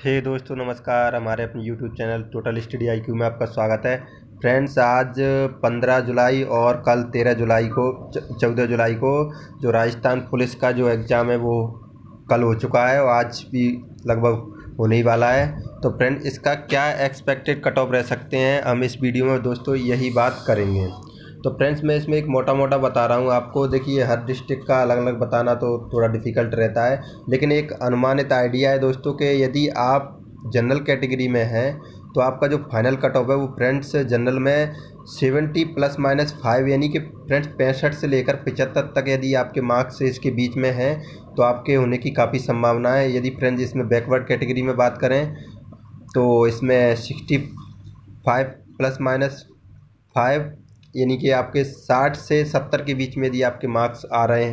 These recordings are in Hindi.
हे hey दोस्तों, नमस्कार। हमारे अपने YouTube channel total study I Q में आपका स्वागत है। फ्रेंड्स आज 15 जुलाई और कल 13 जुलाई को 14 जुलाई को जो राजस्थान पुलिस का जो एग्ज़ाम है, वो कल हो चुका है और आज भी लगभग होने ही वाला है। तो फ्रेंड इसका क्या एक्सपेक्टेड कट ऑफ़ रह सकते हैं, हम इस वीडियो में दोस्तों यही बात करेंगे। तो फ्रेंड्स, मैं इसमें एक मोटा मोटा बता रहा हूँ आपको। देखिए, हर डिस्ट्रिक्ट का अलग अलग बताना तो थोड़ा डिफ़िकल्ट रहता है, लेकिन एक अनुमानित आइडिया है दोस्तों के यदि आप जनरल कैटेगरी में हैं तो आपका जो फाइनल कट ऑफ़ है वो फ्रेंड्स जनरल में सेवेंटी प्लस माइनस फाइव, यानी कि फ्रेंड्स पैंसठ से लेकर पचहत्तर तक यदि आपके मार्क्स इसके बीच में हैं तो आपके होने की काफ़ी संभावना है। यदि फ्रेंड्स इसमें बैकवर्ड कैटेगरी में बात करें तो इसमें sixty five plus minus five यानी कि आपके साठ से सत्तर के बीच में यदि आपके मार्क्स आ रहे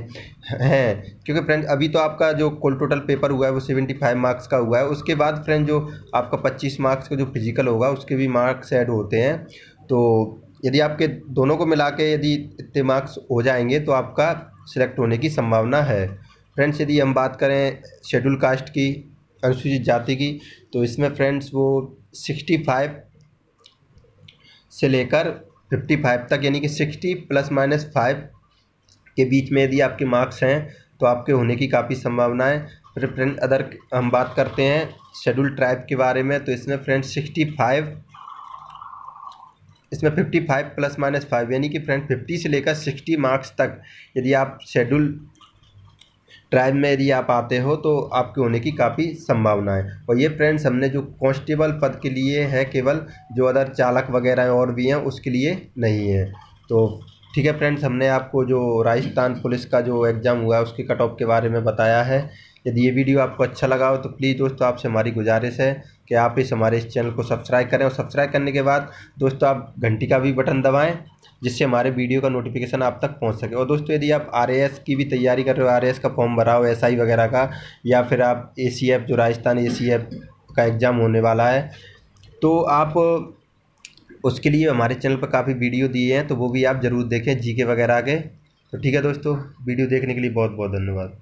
हैं, क्योंकि फ्रेंड अभी तो आपका जो कुल टोटल पेपर हुआ है, वो सेवेंटी फाइव मार्क्स का हुआ है। उसके बाद फ्रेंड जो आपका पच्चीस मार्क्स का जो फ़िज़िकल होगा, उसके भी मार्क्स ऐड होते हैं। तो यदि आपके दोनों को मिला के यदि इतने मार्क्स हो जाएँगे तो आपका सिलेक्ट होने की संभावना है। फ्रेंड्स यदि हम बात करें शेड्यूल कास्ट की, अनुसूचित जाति की तो इसमें फ्रेंड्स वो सिक्सटी फाइव से लेकर फिफ्टी फाइव तक, यानी कि सिक्सटी प्लस माइनस फाइव के बीच में यदि आपके मार्क्स हैं तो आपके होने की काफ़ी संभावना है फिर फ्रेंड अदर हम बात करते हैं शेड्यूल ट्राइब के बारे में तो इसमें फ्रेंड सिक्सटी फाइव इसमें fifty five plus minus five यानी कि फ्रेंड फिफ्टी से लेकर सिक्सटी मार्क्स तक, यदि आप शेड्यूल ट्राइब में यदि आप आते हो तो आपके होने की काफ़ी संभावना है। और ये फ्रेंड्स, हमने जो कांस्टेबल पद के लिए है, केवल जो अदर चालक वगैरह और भी हैं, उसके लिए नहीं है। तो ठीक है फ्रेंड्स, हमने आपको जो राजस्थान पुलिस का जो एग्ज़ाम हुआ है, उसके कट ऑफ़ के बारे में बताया है। यदि ये वीडियो आपको अच्छा लगा हो तो प्लीज़ दोस्तों आपसे हमारी गुजारिश है कि आप इस हमारे इस चैनल को सब्सक्राइब करें और सब्सक्राइब करने के बाद दोस्तों आप घंटी का भी बटन दबाएँ, जिससे हमारे वीडियो का नोटिफिकेशन आप तक पहुँच सके। और दोस्तों यदि आप आर की भी तैयारी कर रहे हो आर का फॉर्म भरा हो एस वगैरह का, या फिर आप एसीएफ जो राजस्थान एसीएफ का एग्ज़ाम होने वाला है तो आप उसके लिए हमारे चैनल पर काफ़ी वीडियो दिए हैं तो वो भी आप ज़रूर देखें जी वगैरह के। तो ठीक है दोस्तों, वीडियो देखने के लिए बहुत बहुत धन्यवाद।